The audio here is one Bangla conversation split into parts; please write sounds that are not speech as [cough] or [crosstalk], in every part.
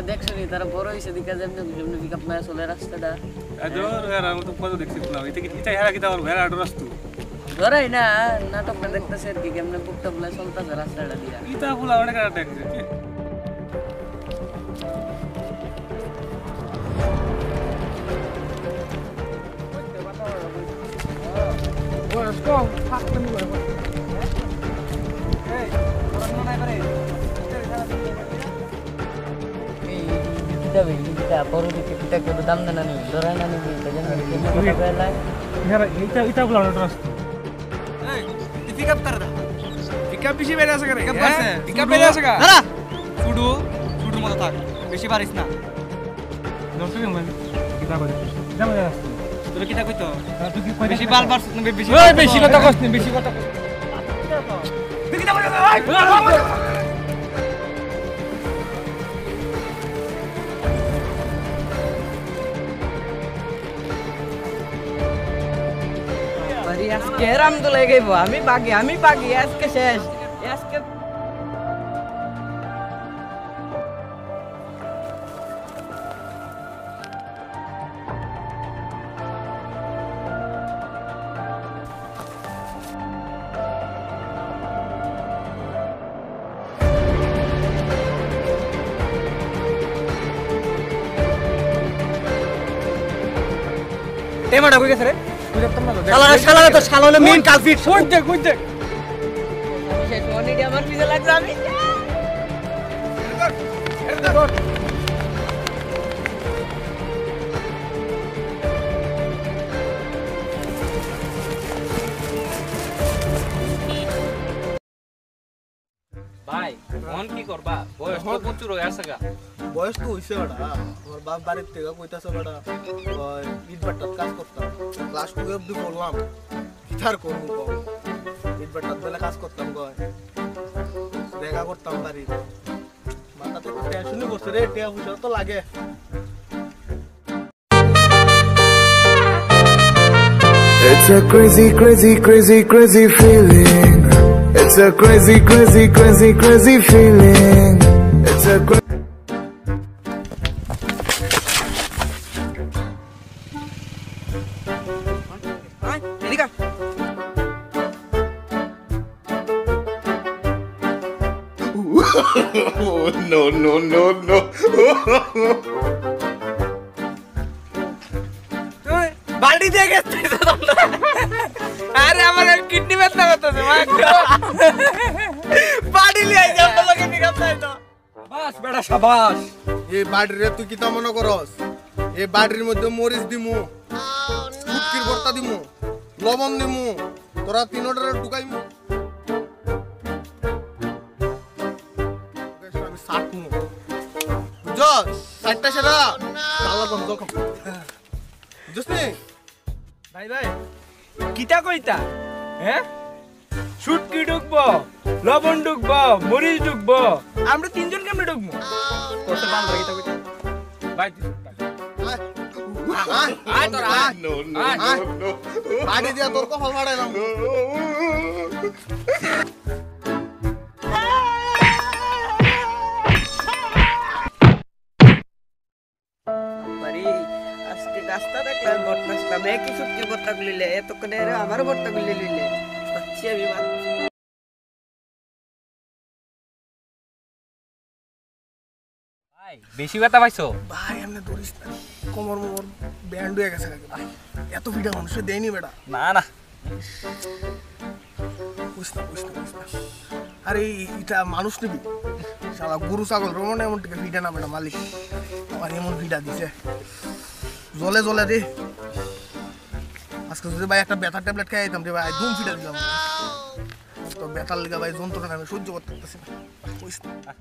কেউ দেখছ নি তারা বড় হয়েছে দিকে যেমনি যেমনি পিক আপ মারা চলে রাস্তাটা আদর এরা তো কত দেখছি না এটা কি এটা হেরা কি তার আডর আসতো ধরাই না নাটকটা দেখতেছে আর কি কেমনে বুকটা বলে চলতেছে রাস্তাটা দিয়া ইতা ফুলা অনেক আর দেখছে kita baru dikit kita ke dalam dan nani dorai nani bi kajan hari kita kita belai হেরা এটা এটা ফুলা আডর আসতো পিকআপ কর দা পিকআপ বেশি বেড়ে আছে করে পিকআপ করছে পিকআপ বেড়ে আছে গা দাঁড়া ছুডু ছুডুর মতো থাক বেশি পারিস না দর্শক মানে কিতা করে জামা আসতো তোর কিটা কইতো তুই কি বেশি বাল বার বেশি ওই বেশি কথা কস নি বেশি কথা কস Bari aske ram তো লেগে আমি পাগি আমি পাগি আজকে শেষ আজকে টেমাটা কই গেছে রে? বুঝতাম না তো শালা শালা তো শালা হলো মেইন কালপিট কই দেখ কই দেখ আমার পিছে লাগছে আমি ভাই মন কি করবা? বয়স তো প্রচুর হয়ে আছে গা। বয়স তো হইছে বেটা আমার বাপ বাড়ির থেকে কইতাছে বেটা ওই ইট ভাটার কাজ করতাম। ক্লাস টু অব্দি পড়লাম। গিটার করব কম ইট ভাটার বেলা কাজ করতাম কয়। দেখা করতাম বাড়ি মাথাতে তো টেনশনই করছে রে টিয়া পয়সা তো লাগে। It's a crazy, crazy, crazy, crazy feeling. It's a crazy, crazy, crazy, crazy feeling. বাড়ি দিয়ে গেছে আরে আমার কিডনি ব্যথা করতেছে মা বাড়ি লিয়ে যাব লোকে পিকআপ নাই তো। বাস বেটা সাবাস। এই বাড়ির রে তুই কিতা মনে করস? এই বাড়ির মধ্যে মরিচ দিমু শুটকির ভর্তা দিমু লবণ দিমু তোরা তিনোটারে ঢুকাইমু। বেশ, আমি সাটমু। বুঝছস সাতটা সেটা বন্ধ বুঝছিস? ভাই ভাই কিতা কইতা? হ্যাঁ? শুটকি ঢুকবো লবণ ঢুকবো মরিচ ঢুকবো আমরা তিনজন কেমনে ঢুকবো করতে বাল ধরে কিটা কইতা? ভাই. বাড়ি দিয়া তোর কপাল ফাড়াইলাম রাস্তা দেখলাম বটনাসলাম একই সত্যি বট্টা গুলিলে এতক্ষণে আমারও বট্টা গুলি লইলে। আচ্ছা আমি ভাই বেশি ব্যথা পাইছো? ভাই এমনি ধরিস না। কোমর মোমর ব্যান্ড হয়ে গেছে ভাই এত ভিড়া মানুষে দেয়নি বেটা। না না। বুঝ না বুঝ না বুঝ না আরে এটা মানুষ নিবি? শালা গরু ছাগল রমন এমন টিকে ভিড়া না বেটা মালিক। আমার এমন ভিড়া দিছে। জলে জলে রে। আজকে যদি ভাই একটা ব্যথার ট্যাবলেট খাই যেতাম রে ভাই ধুম ফিটা দিলাম তো ব্যথার লিগা ভাই যন্ত্রণা আমি সহ্য করতে পারতেছি না। বুঝ না।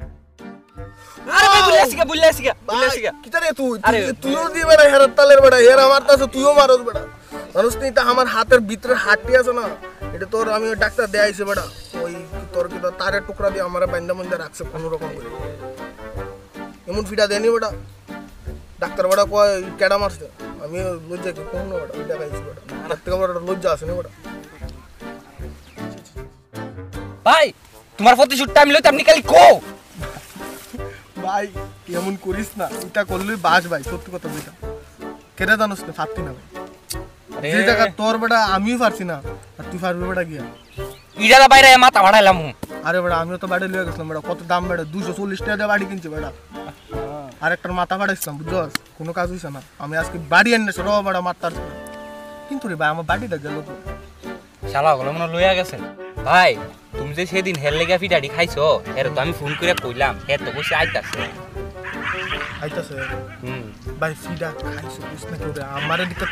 আরে ভাই বুঝলে আসিগা বুঝলে আসিগা বুঝলে আসিগা কিতা রে তুই? আরে, তুই- তুইও দিয়ে বেড়া হেরার তালের বেড়া হের আমার কাছে তুইও মারস বেড়া। মানুষ নেই তা আমার হাতের ভিতরে হাড্ডি আছে না এটা তোর আমি ওই ডাক্তার দেয়াইছে বেড়া। ওই তোর কি তোর তারের টুকরা দিয়ে আমার বান্ধা মধ্যে রাখছে কোনো রকম করে। এমন ফিটা দেয়নি বেটা ডাক্তার বেটা কয় কেডা মারছে? আমি লজ্জা কি? কোন বেটা দেখাইছি বেটা তার থেকে আমার একটা লজ্জা আছে না বেটা ভাই তোমার প্রতিশোধটা আমি লইতে আপনি খালি কো ভাই এমন করিস না। এটা করলেই বাস ভাই সত্যি কথা বইটা কেটে জানোস না পারতি না ভাই। যে জায়গা তোর বেটা আমিও পারছি না। আর তুই পারবি বেটা গিয়া। ইডালা বাইরে মাথা ভাড়াইলাম আরে বেটা আমিও তো বাড়ি লিয়ে গেছিলাম বেটা। কত দাম বেটা? দুশো চল্লিশ টাকা দিয়ে বাড়ি কিনছি বেটা। আর একটা মাথা ফাটাইছিলাম বুঝছস কোনো কাজ হইছে না। আমি আজকে বাড়ি এনে র বেটা মারতার কিন্তু রে ভাই আমার বাড়িটা গেল তো। শালা ওগুলো মনে লইয়া গেছে। ভাই তুমি যে সেদিন হের লেগা ফিডাডি খাইছো এর তো আমি ফোন করে কইলাম হে তো কইছে আইতাছে। আইতাছে? হুম। ভাই ফিডা খাইছো বুঝ না কেউ রে আমার দিকটা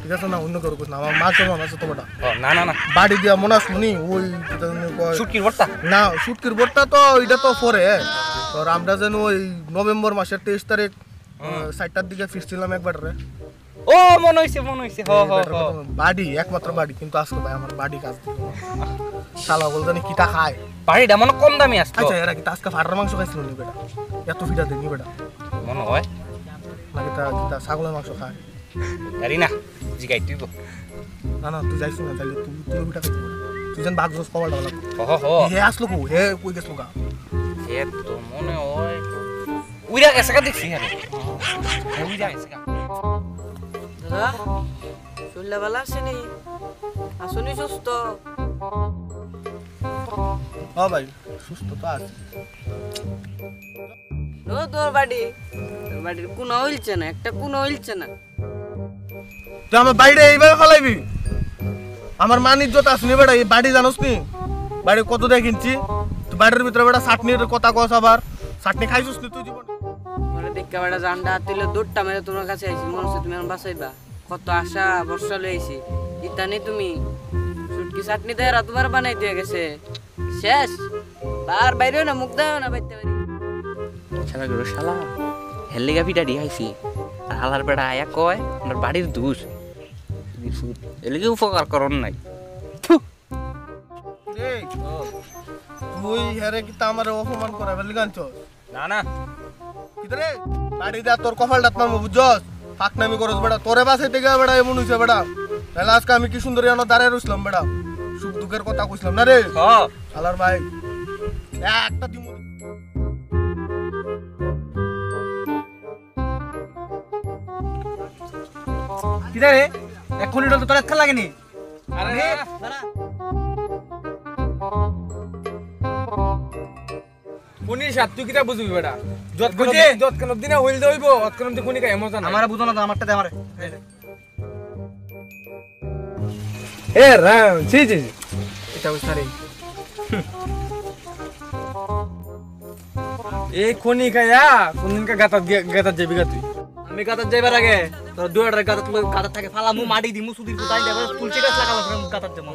ঠিক আছে না অন্য কারও কুছ না আমার মা আছে তো বেটা ও না না না। বাড়ি দিয়া মনে আছে নি? ওই শুটকির ভর্তা? না শুটকির বোর্ডটা তো এটা তো পরে। তোর আমরা যেন ওই নভেম্বর মাসের তেইশ তারিখ সাতটার দিকে ফিরছিলাম একবার। রে ও মনে হইছে মনে হইছে। হ হ হ। বাড়ি একমাত্র বাড়ি কিন্তু আজকে ভাই আমার বাড়ি কাজ। শালা বলতে নি কিটা খায়? বাড়িটা মনে কম দামি আসতো আচ্ছা এরা কিতা আজকে ফাটার মাংস খাইছিল নি বেটা? এত ফিটা দেনি বেটা? মনে হয়। না কিতা কিতা ছাগলের মাংস খায়? জানি না জিগাই তুই না না তুই যাইছ না তাহলে তুই তুই ফিটা খাইছিস তুই যেন বাঘ জোস পাওয়ার লাগল হ হ হ। হে আসলো কো হে কই গেছিল গা? এ তো মনে হয়। উইরা গেছে কা দেখছি আরে উইরা গেছে কা দাদা শরীরটা ভালো আসেনি আসুনি সুস্থ। হ্যাঁ ভাই সুস্থ তো আছে। ও তোর বাড়ি? তোর বাড়ির কোনো হইলছে না একটা কোনো হইলছে না। তুই আমার বাড়িটা এইভাবে ফেলাইবি? আমার মান ইজ্জত আসনি বেটা এই বাড়ি জানোস নি? বাড়ি কত দিয়ে কিনছি? তুই বাড়ির ভিতরে বেটা চাটনির কথা কস আবার চাটনি খাইছিস তুই জীবন মনে দেখা বেড়া জান্ডা তুলে দৌড়টা মেরে তোমার কাছে আইছি মনে হচ্ছে তুমি আমার বাঁচাইবা। কত আশা বর্ষা লইছি ইতানি তুমি? সুটকি চাটনি দেয় তোমার বানাই দিয়ে গেছে। শেষ। আর বাইরেও না মুখ দেয় না বাইতে পারি শালা গরু শালা। হের লেগা ফিডাডি খাইছি। আর হালার বেড়া আয়া কয় আমার বাড়ির দুষ। এলিগে উপকার করন নাই। তুই হেরে কি তা আমার অপমান করে ফেলি গানছ না না। কিতরে বাড়ি দা তোর কপাল ডাত মারবো বুঝছস? ফাঁকনামি করস বেটা। তোরে বাসাইতে গিয়ে বেটা এমন হইছে বেটা। তাহলে আজকে আমি কি সুন্দর জানো দাঁড়িয়ে রইছিলাম বেটা? সুখ দুঃখের কথা কইছিলাম না রে? হ। শালার ভাই। একটা দিমু কিটা রে? এখন এটা তো তোর একটা লাগেনি? আরে সাত তুই কিটা বুঝবি বেটা? যতক্ষণ যতক্ষণ অব্দি না হইল দইব অতক্ষণ অব্দি কোনি কাই মজা না আমার বুঝো না আমারটা দে আমারে। এ রাম জি জি জি। এটা বুঝতা এই খনি খায়া কোনদিন কা গাতা গাতা যাবি গা তুই? আমি গাতার যাইবার আগে তোর দুয়ার গাতার গাতার থাকে ফালা মু মাটি দিমু সুদির কোথায় দেবে তুলসী গাছ লাগাবো গাতার যাব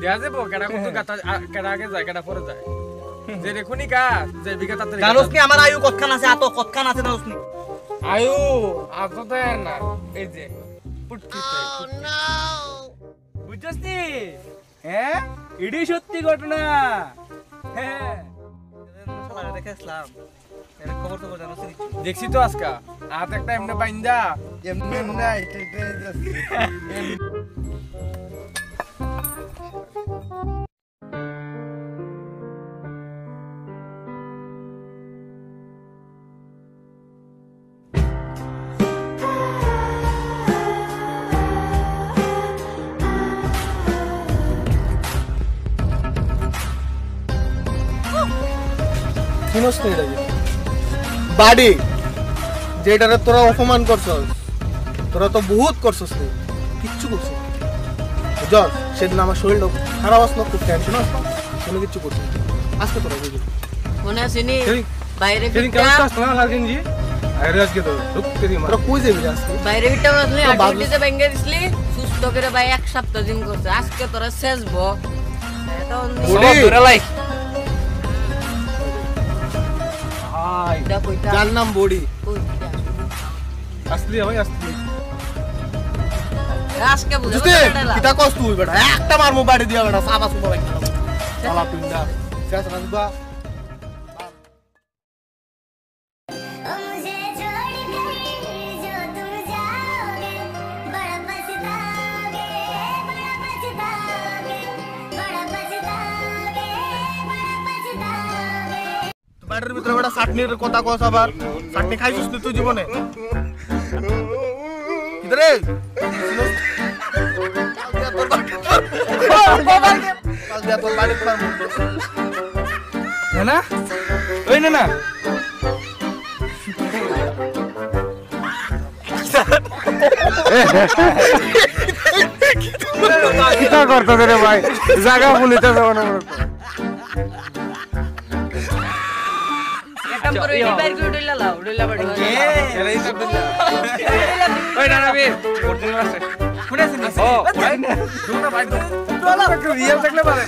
দেয়া যাব কেডা কত গাতা কেডা আগে যায় কেডা পরে যায়? যে রে খনি যে বিঘা তাতে জানোস নি আমার আয়ু কতখান আছে? আতো কতখান আছে জানোস নি আয়ু আজ তো না এই যে পুটকিতে বুঝছস নি হ্যাঁ এটাই সত্যি ঘটনা। হ্যাঁ দেখেছিলাম দেখছি তো আজকা। হাত একটা এমনি বাইন্দা। এমনি নাই [laughs] চিনস নি এটা বাড়ি যেটারে তোরা অপমান করছস তোরা তো বহুত করছস রে কিচ্ছু করছিস না। বুঝছস সেদিন আমার শরীরটা খারাপ আসলো খুব টেনশন আসলো কোনো কিচ্ছু করছিস না। আজকে তোরা বুঝলি। মনে আসেনি বাইরে সেদিন ফিরটা কেমন কাজ তোমার লাগেন জি? আরে আজকে তো ঢুক তেরি তোরা কই যাবি আজকে? বাইরে ফিরটা তুই তো বাবু- আডিতে সুস্থ করে ভাই এক সপ্তাহ দিন করছে। আজকে তোরা শেষ ব এখন বুড়ি। কইতা? যার নাম বড়ি। আসলি ভাই আসলি। আজকে বুঝতে কিটা বেটা? একটা মারমু বাড়ি দিয়া বেটা সাবা সুবা একটা চালা। পিন্ডা শেষ রাজবা বাড়ির ভিতরে বেটা চাটনির কথা কস আবার। চাটনি খাইছিস না তুই জীবনে? কিদরে? তোর না না ওই না না কিতা করতেছে রে ভাই? জায়গা ভুলিতেছে মনে মনে একটা করে এটি বাইর করে উঠাইলা লাও উঠাইলা বাড়ি ওই না না বীর অরিজিনাল আছে ও ভাই রিয়েল থাকলে পারে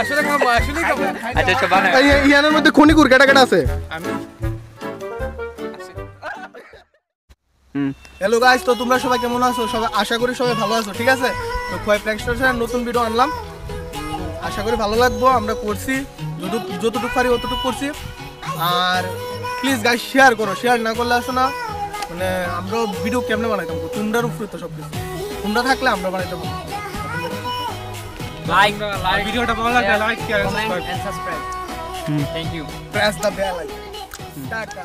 আসলে খাব আসলে খাব। আচ্ছা আচ্ছা বানায়। ইয়ানের মধ্যে খনিকুর কেটা কেটা আছে হ্যালো গাইস তো তোমরা সবাই কেমন আছো? সবাই আশা করি সবাই ভালো আছো ঠিক আছে? তো খোয়াই নতুন ভিডিও আনলাম। আশা করি ভালো লাগবো আমরা করছি। যতটুকু পারি অতটুকু করছি। আর প্লিজ গাই শেয়ার করো শেয়ার না করলে আসো না। মানে আমরা ভিডিও কেমনে বানাইতাম? তোমরার উপরে তো সব কিছু তোমরা থাকলে আমরা বানাইতাম। লাইক লাইক ভিডিওটা ভালো লাগলে like share comment and subscribe thank you press the bell icon tata